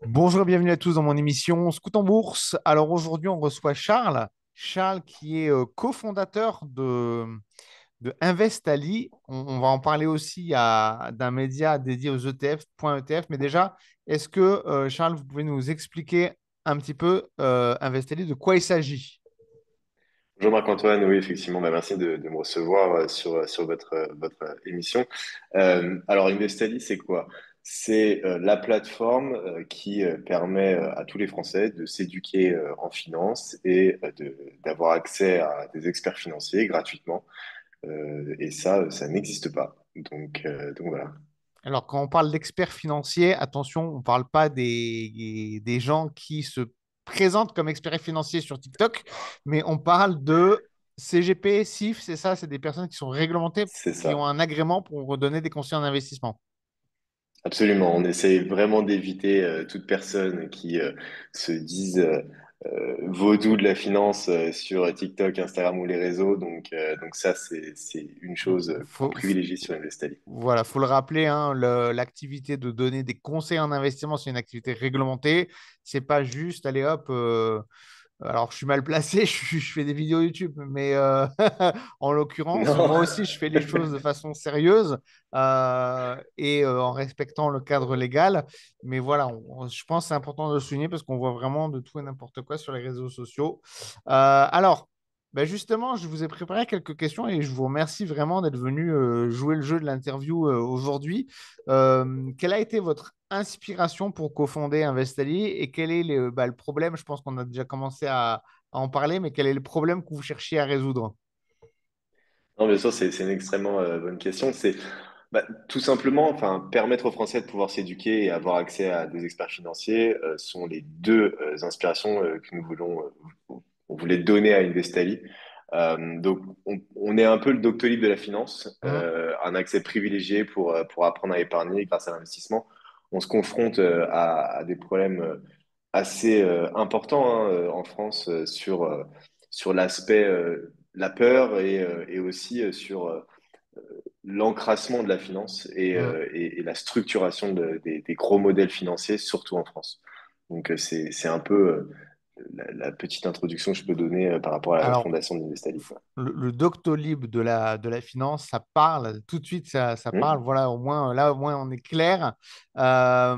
Bonjour, bienvenue à tous dans mon émission Scoot en Bourse. Alors aujourd'hui, on reçoit Charles. Charles qui est euh, cofondateur de, Investali. On, va en parler aussi d'un média dédié aux ETF, point ETF. Mais déjà, est-ce que euh, Charles, vous pouvez nous expliquer un petit peu euh, Investali, de quoi il s'agit? Bonjour Marc-Antoine, oui effectivement, bah, merci de, de me recevoir sur, sur votre, votre émission. Alors Investali, c'est quoi? C'est euh, la plateforme euh, qui euh, permet à tous les Français de s'éduquer en finance et d'avoir accès à des experts financiers gratuitement. Et ça, ça n'existe pas. Donc, donc voilà. Alors, quand on parle d'experts financiers, attention, on ne parle pas des, des gens qui se présentent comme experts financiers sur TikTok, mais on parle de CGP, CIF, c'est ça, c'est des personnes qui sont réglementées, qui ont un agrément pour redonner des conseils en investissement. Absolument, on essaie vraiment d'éviter euh, toute personne qui euh, se dise euh, vaudou de la finance sur TikTok, Instagram ou les réseaux. Donc, donc ça, c'est, c'est une chose Faut, privilégie sur Investali. voilà, faut le rappeler, hein, le- l'activité de donner des conseils en investissement, c'est une activité réglementée. C'est pas juste, allez hop, Alors, je suis mal placé, je, fais des vidéos YouTube, mais euh, en l'occurrence, moi aussi, je fais les choses de façon sérieuse euh, et euh, en respectant le cadre légal. Mais voilà, on- je pense que c'est important de le souligner parce qu'on voit vraiment de tout et n'importe quoi sur les réseaux sociaux. Alors, ben justement, je vous ai préparé quelques questions et je vous remercie vraiment d'être venu euh, jouer le jeu de l'interview euh, aujourd'hui. Euh, quelle a été votre inspiration pour cofonder Investali et quel est le, bah, problème? Je pense qu'on a déjà commencé à, en parler, mais quel est le problème que vous cherchiez à résoudre? Non, bien sûr, c'est une extrêmement bonne question. C'est bah, tout simplement, enfin, permettre aux Français de pouvoir s'éduquer et avoir accès à des experts financiers sont les deux inspirations que nous voulons, on voulait donner à Investali. Euh, donc, on, on est un peu le Doctolib de la finance, Hum, euh, un accès privilégié pour, euh, pour apprendre à épargner grâce à l'investissement. On se confronte à, à des problèmes assez importants hein, en France sur, sur l'aspect, la peur et, et aussi sur l'encrassement de la finance et, et, et la structuration de- des, des gros modèles financiers, surtout en France. Donc, c'est, c'est un peu la, la petite introduction que je peux donner euh, par rapport à la Alors, fondation d'Investali. f- le, le Doctolib de la, de la finance, ça parle, tout de suite, ça, ça parle. Hmm Voilà, au moins, là, au moins, on est clair. Euh,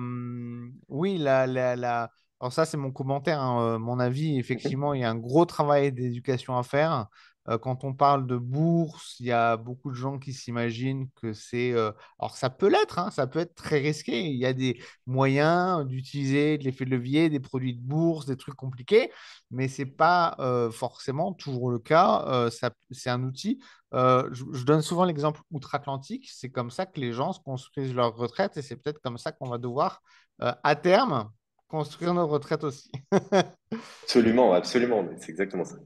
oui, la, la, la- Alors ça, c'est mon commentaire, hein, euh, mon avis. Effectivement, il y a un gros travail d'éducation à faire. Quand on parle de bourse, il y a beaucoup de gens qui s'imaginent que c'est... Alors, ça peut l'être, hein, ça peut être très risqué. Il y a des moyens d'utiliser de l'effet de levier, des produits de bourse, des trucs compliqués mais ce n'est pas forcément toujours le cas. C'est un outil. Je, je donne souvent l'exemple outre-Atlantique. C'est comme ça que les gens se construisent leur retraite et c'est peut-être comme ça qu'on va devoir, à terme, construire nos retraites aussi. Absolument, absolument, c'est exactement ça.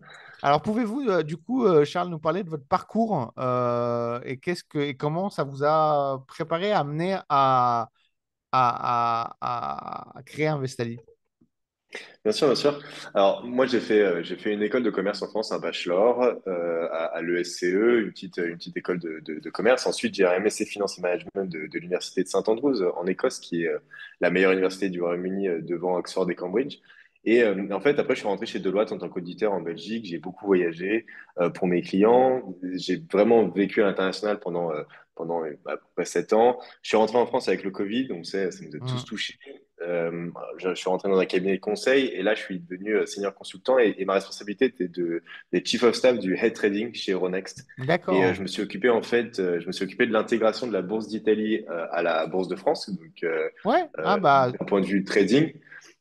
Alors, pouvez-vous, euh, du coup, euh, Charles, nous parler de votre parcours euh, et, qu'est-ce que, et comment ça vous a préparé, amené à, à, à, à créer Investali? Bien sûr, bien sûr. Alors, moi, j'ai fait, fait une école de commerce en France, un bachelor à, l'ESCE, une petite, une petite école de, de, commerce. Ensuite, j'ai un MSc Finance et Management de, de l'Université de St Andrews en Écosse, qui est la meilleure université du Royaume-Uni devant Oxford et Cambridge. Et euh, en fait, après, je suis rentré chez Deloitte en tant qu'auditeur en Belgique. J'ai beaucoup voyagé euh, pour mes clients. J'ai vraiment vécu à l'international pendant, euh, pendant euh, à peu près sept ans. Je suis rentré en France avec le Covid, donc ça nous a tous Hmm, touchés. Je, suis rentré dans un cabinet de conseil et là, je suis devenu senior consultant et, et ma responsabilité était de, des chief of staff du head trading chez Euronext. Et D'accord. je me suis occupé en fait, je me suis occupé de l'intégration de la bourse d'Italie à la bourse de France, donc Ouais. Ah bah, d'un point de vue trading.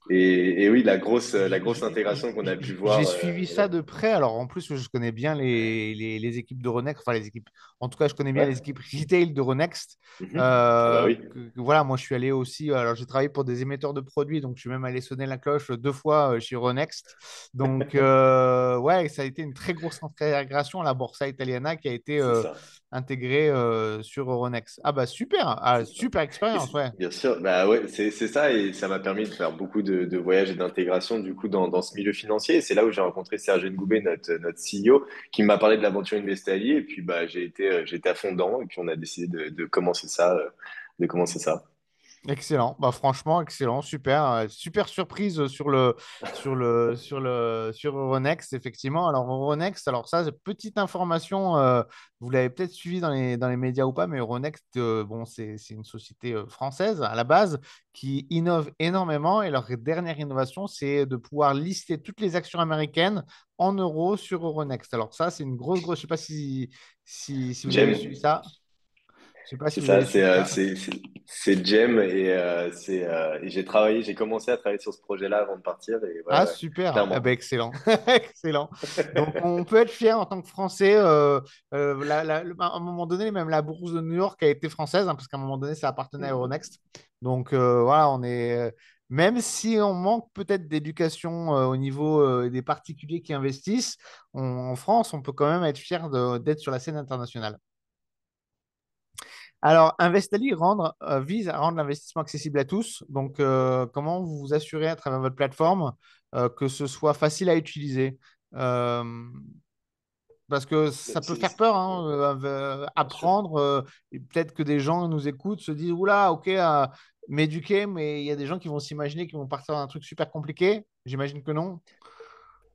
Et, et oui, la grosse, la grosse intégration qu'on a pu J'ai voir. euh, suivi ça de près. Alors, en plus, je connais bien les, les, les équipes d'Euronext. Enfin, les équipes. En tout cas, je connais bien les ouais. équipes retail d'Euronext. Bah Euh, oui. que voilà, moi, je suis allé aussi. Alors, j'ai travaillé pour des émetteurs de produits. Donc, je suis même allé sonner la cloche deux fois euh, chez Euronext. Donc, euh, ouais, ça a été une très grosse intégration à la Borsa Italiana qui a été euh, intégrée sur Euronext. Ah, bah, super. Ah, super expérience, ouais. bien sûr, bah ouais, c'est ça et ça m'a permis de faire beaucoup de, de voyages et d'intégration du coup dans, dans ce milieu financier. C'est là où j'ai rencontré Serge Ngoubet, notre, notre CEO, qui m'a parlé de l'aventure Investali et puis bah j'ai été j'étais à fond dedans et puis on a décidé de, de commencer ça, euh, de commencer ça. Excellent, bah franchement excellent, super, euh, super surprise sur le sur le sur le sur Euronext effectivement. Alors Euronext, alors ça petite information, euh, vous l'avez peut-être suivi dans les dans les médias ou pas, mais Euronext, euh, bon c'est c'est une société française à la base qui innove énormément et leur dernière innovation c'est de pouvoir lister toutes les actions américaines en euros sur Euronext. Alors ça c'est une grosse grosse, je sais pas si si, si vous avez suivi ça. Je sais pas si c'est ça, c'est euh, Jem et euh, euh, j'ai travaillé, j'ai commencé à travailler sur ce projet-là avant de partir et Ah super, ah, bah, excellent, excellent. Donc on peut être fier en tant que Français. à un moment donné, même la bourse de New York a été française hein, parce qu'à un moment donné, ça appartenait à Euronext. Donc voilà, on est même si on manque peut-être d'éducation au niveau des particuliers qui investissent, en France, on peut quand même être fier d'être sur la scène internationale. Alors, Investali euh, vise à rendre l'investissement accessible à tous. Donc, euh, comment vous vous assurez à travers votre plateforme euh, que ce soit facile à utiliser? Parce que ça peut faire peur, hein, apprendre. Peut-être que des gens nous écoutent, se disent Oula, ok, m'éduquer, mais il y a des gens qui vont s'imaginer qu'ils vont partir dans un truc super compliqué. J'imagine que non.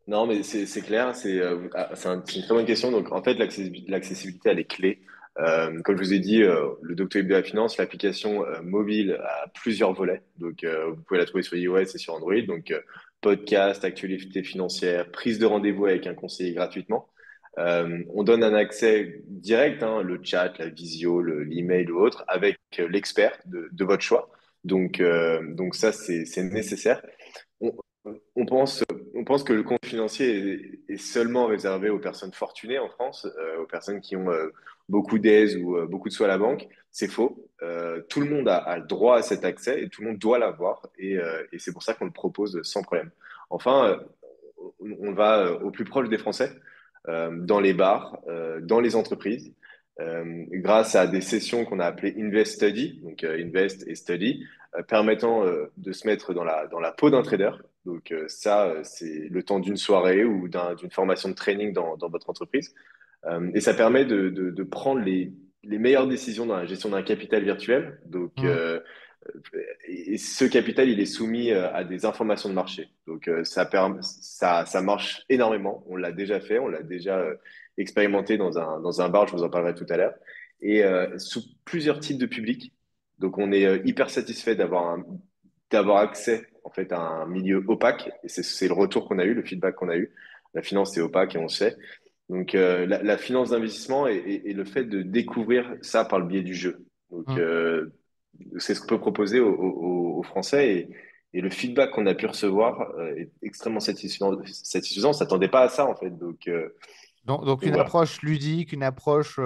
Non, mais c'est clair, c'est ah, une très bonne question. Donc, en fait, l'accessibilité, elle est clé. Euh, comme je vous ai dit, euh, le Doctolib de la finance, l'application euh, mobile a plusieurs volets. Donc, vous pouvez la trouver sur iOS et sur Android. Donc, podcast, actualité financière, prise de rendez-vous avec un conseiller gratuitement. on donne un accès direct, hein, le chat, la visio, l'email ou autre, avec l'expert de, votre choix. Donc, donc ça, c'est nécessaire. On, pense, on pense que le compte financier est, seulement réservé aux personnes fortunées en France, aux personnes qui ont beaucoup d'aise ou euh, beaucoup de sous à la banque. C'est faux. Euh, tout le monde a, le droit à cet accès et tout le monde doit l'avoir. Et, euh, c'est pour ça qu'on le propose sans problème. Enfin, on va au plus proche des Français, dans les bars, dans les entreprises, grâce à des sessions qu'on a appelées Invest Study, donc Invest et Study, permettant de se mettre dans la, dans la peau d'un trader. Donc ça, c'est le temps d'une soirée ou d'une formation de training dans votre entreprise. Euh, et ça permet de, de, prendre les, les, meilleures décisions dans la gestion d'un capital virtuel. Donc, mmh. euh, et ce capital, il est soumis euh, à des informations de marché. Donc, ça, ça, ça marche énormément. On l'a déjà fait, on l'a déjà expérimenté dans un, dans un bar, je vous en parlerai tout à l'heure, et sous plusieurs types de publics. Donc, on est hyper satisfait d'avoir d'avoir accès en fait à un milieu opaque. Et c'est le retour qu'on a eu, le feedback qu'on a eu. La finance, c'est opaque et on sait. Donc, euh, la, finance d'investissement et, le fait de découvrir ça par le biais du jeu. Donc, mmh. euh, c'est ce qu'on peut proposer aux, Français et, le feedback qu'on a pu recevoir euh, est extrêmement satisfaisant. satisfaisant. On ne s'attendait pas à ça, en fait. Donc, donc, une approche ludique, une approche.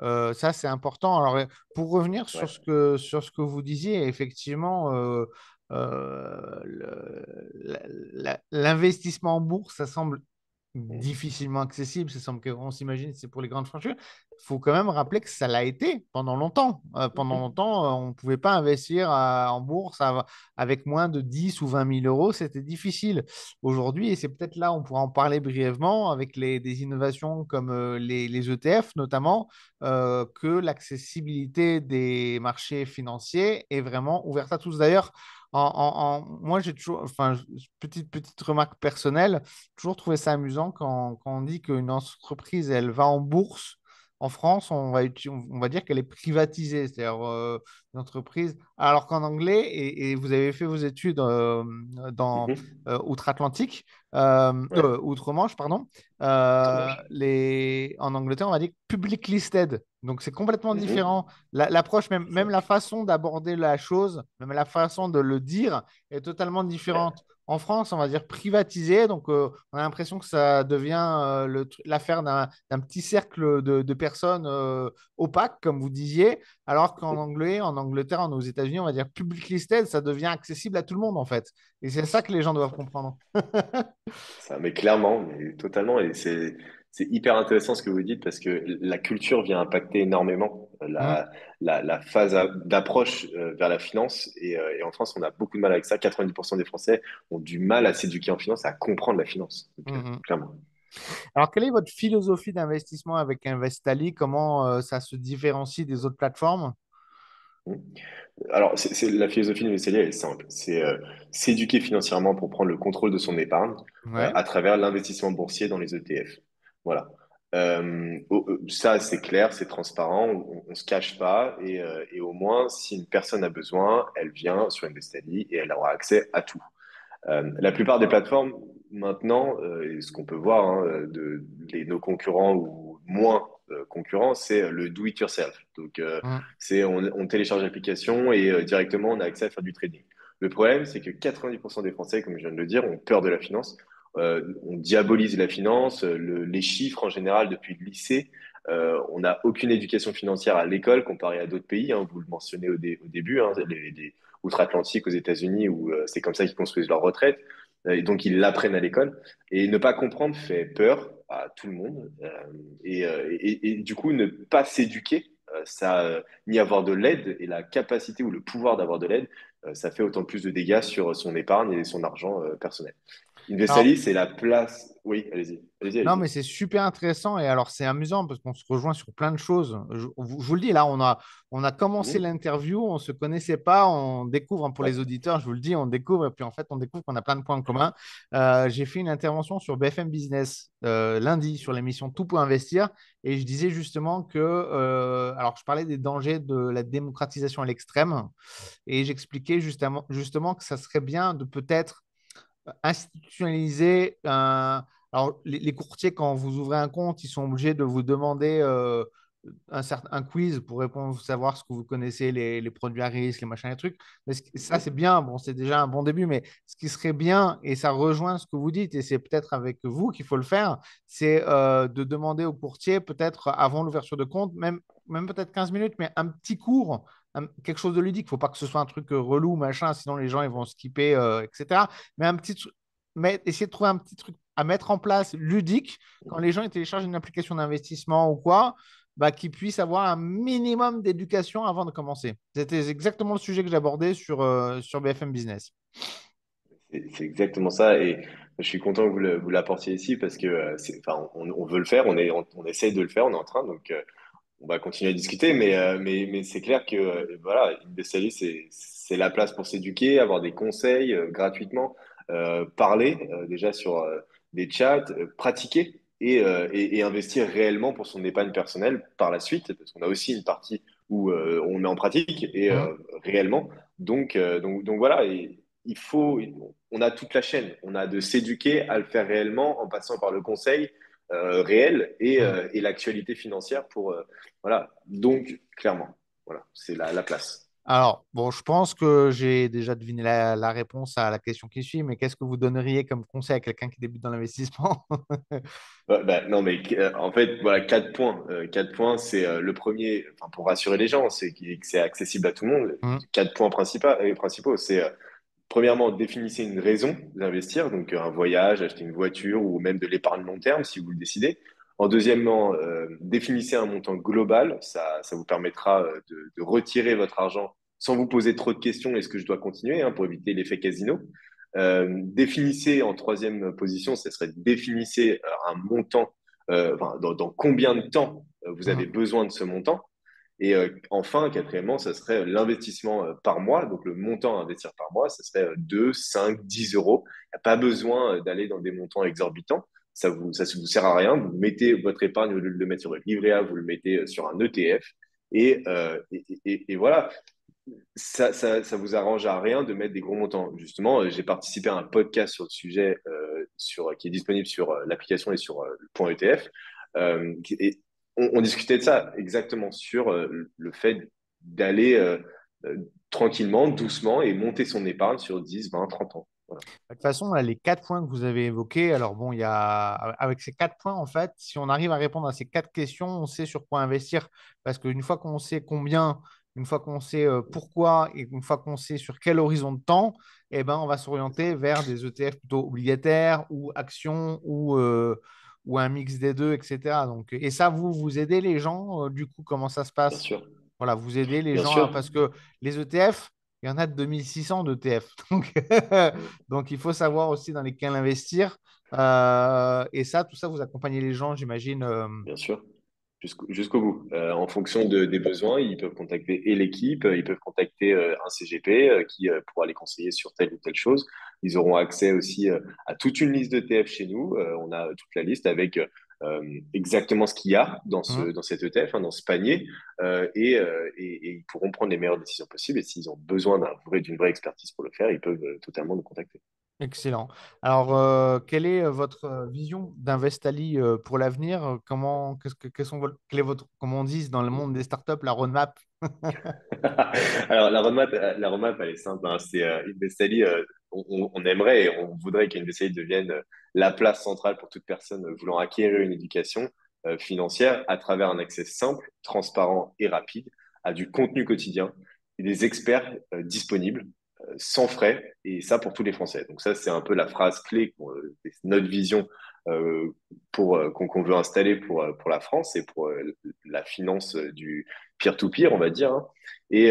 ça, c'est important. Alors, pour revenir sur, ce que, sur ce que vous disiez, effectivement, l'investissement en bourse, ça semble. Difficilement accessible. Ça semble qu'on s'imagine c'est pour les grandes franchises. Il faut quand même rappeler que ça l'a été pendant longtemps. Euh, pendant mmh longtemps, euh, on ne pouvait pas investir en bourse avec moins de 10 ou 20 000 euros. C'était difficile. Aujourd'hui, et c'est peut-être là, on pourra en parler brièvement avec les, des innovations comme euh, les, les, ETF notamment, que l'accessibilité des marchés financiers est vraiment ouverte à tous. D'ailleurs, moi, j'ai toujours, enfin, petite, petite remarque personnelle, toujours trouvé ça amusant quand, quand on dit qu'une entreprise, elle va en bourse en France, on va, on va dire qu'elle est privatisée, c'est-à-dire euh, une entreprise, alors qu'en anglais, et, vous avez fait vos études euh, dans mhm. euh, outre-Atlantique, outre-Manche, pardon, les, en Angleterre, on va dire public listed. Donc c'est complètement mhm. différent. L'approche, même, même la façon d'aborder la chose, même la façon de le dire est totalement différente en France, on va dire privatisé. Donc, euh, on a l'impression que ça devient euh, l'affaire d'un petit cercle de, personnes euh, opaques, comme vous disiez, alors qu'en anglais, en Angleterre, en aux États-Unis, on va dire public listed, ça devient accessible à tout le monde, en fait. Et c'est ça que les gens doivent comprendre. ça, mais clairement, mais totalement. Et c'est c'est hyper intéressant ce que vous dites parce que la culture vient impacter énormément la, mmh. la, phase d'approche euh, vers la finance. Euh, et, en France, on a beaucoup de mal avec ça. 90% des Français ont du mal à s'éduquer en finance, à comprendre la finance, euh, mmh clairement. Alors, quelle est votre philosophie d'investissement avec Investali? Comment ça se différencie des autres plateformes? Mmh. Alors, la philosophie Messelia elle est simple. C'est euh, s'éduquer financièrement pour prendre le contrôle de son épargne euh, à travers l'investissement boursier dans les ETF. Voilà. Euh, euh, ça, c'est clair, c'est transparent, on, on se cache pas et, euh, et au moins, si une personne a besoin, elle vient sur Investalli et elle aura accès à tout. Euh, la plupart des plateformes, maintenant, et ce qu'on peut voir hein, de, les- nos concurrents ou moins concurrents, c'est le do it yourself. Donc, c'est on, on télécharge l'application et directement on a accès à faire du trading. Le problème, c'est que 90% des Français, comme je viens de le dire, ont peur de la finance. Euh, on diabolise la finance, euh, le- les chiffres en général depuis le lycée. Euh, on n'a aucune éducation financière à l'école comparé à d'autres pays. hein, vous le mentionnez au, dé- au début, hein, outre-Atlantique aux États-Unis où c'est comme ça qu'ils construisent leur retraite. Et donc, ils l'apprennent à l'école. Et ne pas comprendre fait peur à tout le monde. Et, du coup, ne pas s'éduquer, ni avoir de l'aide et la capacité ou le pouvoir d'avoir de l'aide, ça fait autant plus de dégâts sur son épargne et son argent personnel. Alors, Investalis, c'est la place. Oui, allez-y, Non, mais c'est super intéressant et alors c'est amusant parce qu'on se rejoint sur plein de choses. Je, vous je vous le dis, là, on a, on a commencé Mhm. l'interview, on ne se connaissait pas, on découvre, hein, pour Ouais. les auditeurs, je vous le dis, on découvre et puis en fait, on découvre qu'on a plein de points en commun. Euh, j'ai fait une intervention sur BFM Business euh, lundi sur l'émission Tout pour investir et je disais justement que, euh, alors je parlais des dangers de la démocratisation à l'extrême et j'expliquais justement, justement que ça serait bien de peut-être institutionnaliser un. Alors, les, courtiers, quand vous ouvrez un compte, ils sont obligés de vous demander euh, un, certain, un quiz pour répondre, savoir ce que vous connaissez, les, les produits à risque, les machins, les trucs. Mais ça, c'est bien. Bon, c'est déjà un bon début. Mais ce qui serait bien, et ça rejoint ce que vous dites, et c'est peut-être avec vous qu'il faut le faire, c'est euh, de demander au courtier, peut-être avant l'ouverture de compte, même, même peut-être 15 minutes, mais un petit cours quelque chose de ludique. Il ne faut pas que ce soit un truc euh, relou, machin, sinon les gens ils vont skipper, euh, etc. Mais un petit, mais essayer de trouver un petit truc à mettre en place ludique quand les gens ils téléchargent une application d'investissement ou quoi, bah, qu'ils puissent avoir un minimum d'éducation avant de commencer. C'était exactement le sujet que j'abordais sur, euh, sur BFM Business. C'est exactement ça. Et je suis content que vous l'apportiez ici parce que euh, enfin, on, veut le faire, on est, on, on essaye de le faire, on est en train. Donc, on va continuer à discuter, mais, euh, mais, mais c'est clair que euh, voilà, Indessalis, c'est, c'est la place pour s'éduquer, avoir des conseils euh, gratuitement, euh, parler déjà sur des chats, pratiquer et, et, et investir réellement pour son épargne personnelle par la suite, parce qu'on a aussi une partie où on met en pratique et réellement. Donc, donc, donc voilà, et il faut, on a toute la chaîne, on a de s'éduquer à le faire réellement en passant par le conseil euh, réel et, Mmh. euh, et l'actualité financière pour euh, voilà, donc clairement, voilà, c'est la, la place. Alors, bon, je pense que j'ai déjà deviné la, la réponse à la question qui suit, mais qu'est-ce que vous donneriez comme conseil à quelqu'un qui débute dans l'investissement? Bah, bah, non, mais euh, en fait, voilà, quatre points. Euh, quatre points, c'est euh, le premier, pour rassurer les gens, c'est que c'est accessible à tout le monde. Mmh. Quatre points principaux, principaux, c'est premièrement, définissez une raison d'investir, donc euh, un voyage, acheter une voiture ou même de l'épargne long terme si vous le décidez. En deuxièmement, euh, définissez un montant global, ça, ça vous permettra euh, de, de retirer votre argent sans vous poser trop de questions, est-ce que je dois continuer, hein, pour éviter l'effet casino? Euh, définissez en troisième position, ce serait définissez un montant, euh, enfin, dans, dans combien de temps vous avez Mmh. besoin de ce montant. Et euh, enfin, quatrièmement, ça serait l'investissement euh, par mois. Donc, le montant à investir par mois, ça serait euh, 2, 5, 10 euros. Il n'y a pas besoin euh, d'aller dans des montants exorbitants. Ça vous, ça vous sert à rien. Vous mettez votre épargne, au lieu de le mettre sur votre livret A, vous le mettez euh, sur un ETF. Et, euh, voilà, ça, ça, ça vous arrange à rien de mettre des gros montants. Justement, euh, j'ai participé à un podcast sur le sujet euh, sur, qui est disponible sur euh, l'application et sur euh, le point ETF. Euh, et on, discutait de ça exactement sur euh, le fait d'aller euh, euh, tranquillement, doucement et monter son épargne sur 10, 20, 30 ans. De toute façon, les quatre points que vous avez évoqués, alors bon, il y a, avec ces quatre points, en fait, si on arrive à répondre à ces quatre questions, on sait sur quoi investir. Parce qu'une fois qu'on sait combien, une fois qu'on sait pourquoi et une fois qu'on sait sur quel horizon de temps, eh ben, on va s'orienter vers des ETF plutôt obligataires ou actions ou, ou un mix des deux, etc. Donc, et ça, vous, vous aidez les gens, euh, du coup, comment ça se Bien passe? sûr, Voilà, vous aidez les bien gens sûr. parce que les ETF, il y en a de 2600 d'ETF. Donc, Mm. donc, il faut savoir aussi dans lesquels investir. Euh, et ça, tout ça, vous accompagnez les gens, j'imagine. euh, Bien sûr. Jusqu'au bout. Euh, en fonction de, des besoins, ils peuvent contacter et l'équipe, ils peuvent contacter euh, un CGP euh, qui pourra les conseiller sur telle ou telle chose. Ils auront accès aussi à toute une liste d'ETF chez nous. On a toute la liste avec exactement ce qu'il y a dans, ce, dans cet ETF, hein, dans ce panier, et, et, et ils pourront prendre les meilleures décisions possibles. Et s'ils ont besoin d'un vrai, d'une vraie expertise pour le faire, ils peuvent totalement nous contacter. Excellent. Alors, euh, quelle est euh, votre euh, vision d'Investali pour l'avenir? Comment, qu'est-ce que, quels sont quel est votre, comme on dit dans le monde des startups, la roadmap? Alors, la roadmap, la roadmap, elle est simple. hein. C'est euh, Investali, on, on- aimerait et on voudrait qu'Investali devienne la place centrale pour toute personne voulant acquérir une éducation financière à travers un accès simple, transparent et rapide à du contenu quotidien et des experts disponibles sans frais et ça pour tous les Français. Donc ça, c'est un peu la phrase clé, euh, notre vision euh, pour euh, qu'on veut installer pour pour la France et pour la finance du peer-to-peer, on va dire. hein. Et,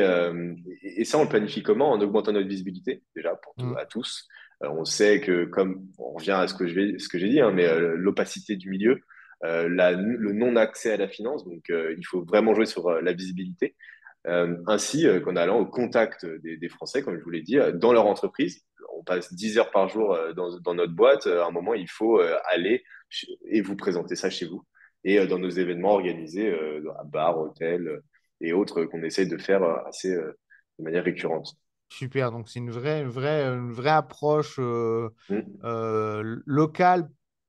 ça, on le planifie comment? En augmentant notre visibilité, déjà, pour tout, Mm. à tous. On sait que, comme on revient à ce que j'ai dit, hein, mais l'opacité du milieu, la- le non-accès à la finance, donc il faut vraiment jouer sur la visibilité. Euh, ainsi euh, qu'en allant au contact des, des Français, comme je vous l'ai dit, euh, dans leur entreprise. On passe 10 heures par jour dans, dans notre boîte. À un moment, il faut aller et vous présenter ça chez vous. Et dans nos événements organisés à bar, hôtel et autres qu'on essaie de faire assez de manière récurrente. Super. Donc, c'est une vraie, une vraie, une vraie approche euh, Mm. euh, locale,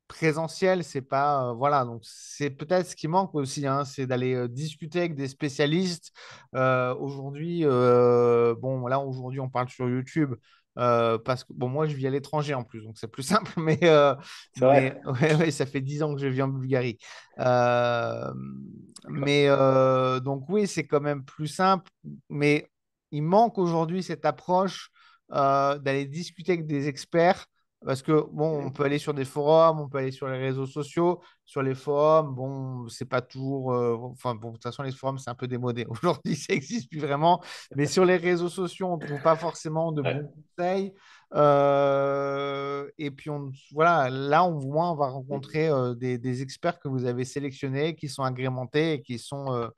présentielle. C'est pas, euh, voilà. Donc, c'est peut-être ce qui manque aussi, hein, c'est d'aller euh, discuter avec des spécialistes. Euh, aujourd'hui, bon, là, aujourd'hui, on parle sur YouTube. parce que bon, moi, je vis à l'étranger en plus, donc c'est plus simple. Mais, C'est mais vrai. ouais, ouais, ça fait 10 ans que je vis en Bulgarie. Mais donc, oui, c'est quand même plus simple. Mais il manque aujourd'hui cette approche d'aller discuter avec des experts. Parce que, bon, on peut aller sur des forums, on peut aller sur les réseaux sociaux. Sur les forums, bon, c'est pas toujours. euh, enfin, bon, de toute façon, les forums, c'est un peu démodé. Aujourd'hui, ça n'existe plus vraiment. Mais sur les réseaux sociaux, on ne trouve pas forcément de bons conseils. Euh, et puis, on, voilà, là, au moins, on va rencontrer euh, des, des experts que vous avez sélectionnés, qui sont agrémentés et qui sont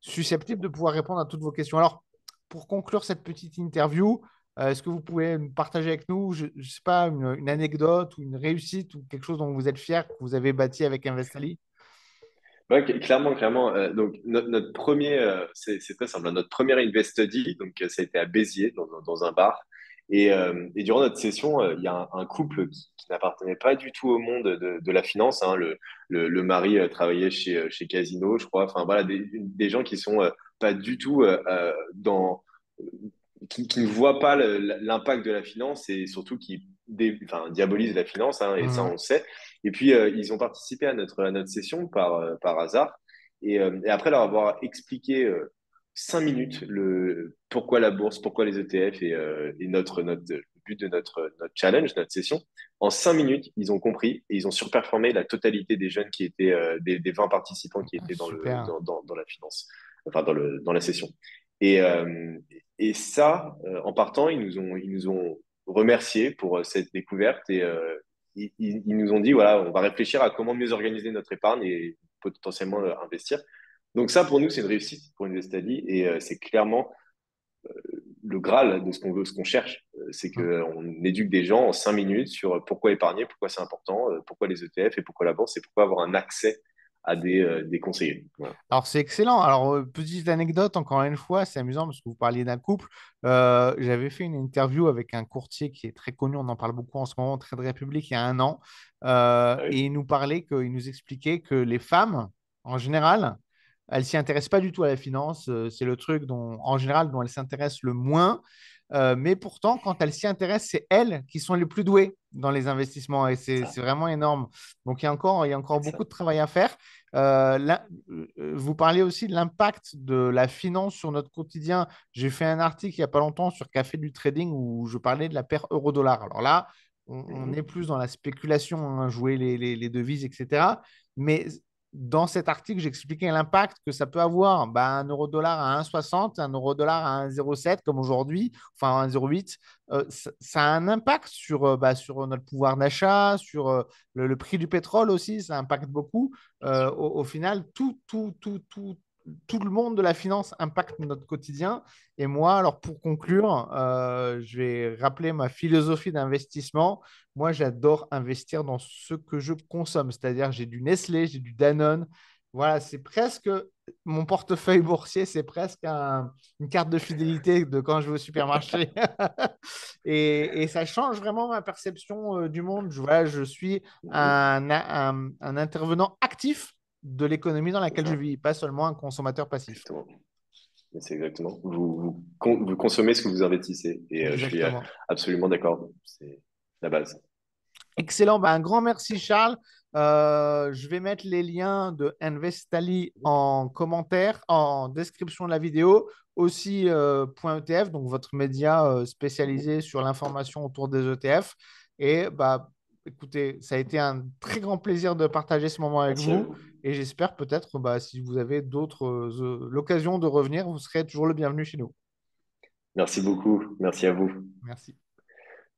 susceptibles de pouvoir répondre à toutes vos questions. Alors, pour conclure cette petite interview, est-ce que vous pouvez partager avec nous, je ne sais pas, une, anecdote ou une réussite ou quelque chose dont vous êtes fier que vous avez bâti avec Investali? Cl- clairement, clairement. Euh, donc, notre, premier, euh, c'est très simple. hein, Notre premier donc, euh, ça a été à Béziers, dans, un- bar. Et, euh, durant notre session, euh, il y a un, couple qui, n'appartenait pas du tout au monde de, la finance. hein. Le, mari euh, travaillait chez, euh, Casino, je crois. Enfin, voilà, des, des gens qui sont euh, pas du tout euh, euh, dans, qui, qui ne voient pas l'impact de la finance et surtout qui dé, enfin, diabolisent la finance, hein, et ça, on Mhm. le sait. Et puis, euh, ils ont participé à notre, à notre session par, euh, par hasard. Et, euh, et après leur avoir expliqué euh, cinq minutes le, pourquoi la bourse, pourquoi les ETF et, et notre, notre, le but de notre, notre challenge, notre session, en cinq minutes, ils ont compris et ils ont surperformé la totalité des jeunes qui étaient, des, des 20 participants qui Ah, étaient dans, le, dans, dans la finance, enfin dans, le, dans la session. Et, euh, et ça, euh, en partant, ils nous ont, ils nous ont remerciés pour euh, cette découverte et ils, nous ont dit, voilà, on va réfléchir à comment mieux organiser notre épargne et potentiellement investir. Donc ça, pour nous, c'est une réussite pour Investali et c'est clairement le Graal de ce qu'on veut, ce qu'on cherche. C'est qu'on éduque des gens en cinq minutes sur pourquoi épargner, pourquoi c'est important, pourquoi les ETF et pourquoi la bourse et pourquoi avoir un accès à des, euh, des conseillers. Voilà. Alors, c'est excellent. Alors, euh, petite anecdote, encore une fois, c'est amusant parce que vous parliez d'un couple. Euh, j'avais fait une interview avec un courtier qui est très connu, on en parle beaucoup en ce moment, Trade Republic, il y a un an. Euh, Ah et il nous parlait, que, il nous expliquait que les femmes, en général, elles s'y intéressent pas du tout à la finance. C'est le truc dont, en général, dont elles s'intéressent le moins. Euh, mais pourtant, quand elles s'y intéressent, c'est elles qui sont les plus douées dans les investissements. Et c'est vraiment énorme. Donc, il y a encore, il y a encore beaucoup ça. de travail à faire. Euh, là, euh, vous parliez aussi de l'impact de la finance sur notre quotidien. J'ai fait un article il n'y a pas longtemps sur Café du Trading où je parlais de la paire euro-dollar. Alors là, on, on est Mhm. plus dans la spéculation, hein, jouer les, les- les devises, etc. Mais dans cet article, j'expliquais l'impact que ça peut avoir. Bah, un euro-dollar à 1,60, un euro-dollar à 1,07 comme aujourd'hui, enfin 1,08, euh, ça, a un impact sur, euh, bah, sur notre pouvoir d'achat, sur euh, le, prix du pétrole aussi, ça impacte beaucoup. Au, au, final, tout, tout, tout, tout, tout le monde de la finance impacte notre quotidien. Et moi, alors pour conclure, euh, je vais rappeler ma philosophie d'investissement. Moi, j'adore investir dans ce que je consomme, c'est-à-dire j'ai du Nestlé, j'ai du Danone. Voilà, c'est presque mon portefeuille boursier, c'est presque un, une carte de fidélité de quand je vais au supermarché. et, ça change vraiment ma perception euh, du monde. Je, voilà, je suis un intervenant actif de l'économie dans laquelle je vis, pas seulement un consommateur passif. Exactement. C'est exactement. Vous, vous, vous, consommez ce que vous investissez. Et euh, je suis euh, absolument d'accord. C'est la base. Excellent. Ben, un grand merci, Charles. Euh, je vais mettre les liens de Investali en commentaire, en description de la vidéo, aussi euh, .ETF, donc votre média spécialisé sur l'information autour des ETF. Et bah, écoutez, ça a été un très grand plaisir de partager ce moment avec Merci vous. Et j'espère peut-être, bah, si vous avez d'autres euh, l'occasion de revenir, vous serez toujours le bienvenu chez nous. Merci beaucoup. Merci à vous. Merci.